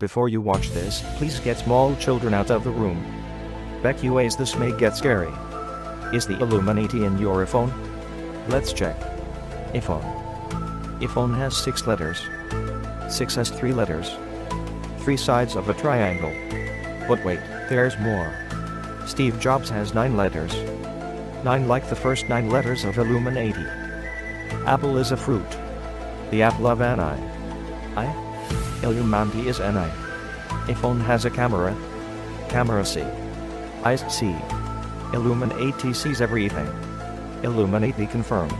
Before you watch this, please get small children out of the room. Becuays this may get scary. Is the Illuminati in your iPhone? Let's check. iPhone. iPhone has 6 letters. 6 has 3 letters. 3 sides of a triangle. But wait, there's more. Steve Jobs has 9 letters. 9 like the first 9 letters of Illuminati. Apple is a fruit. The apple of an eye. I? Illuminati is eye. iPhone has a camera. Camera C. Eyes C. Illuminati sees everything. Illuminati confirmed.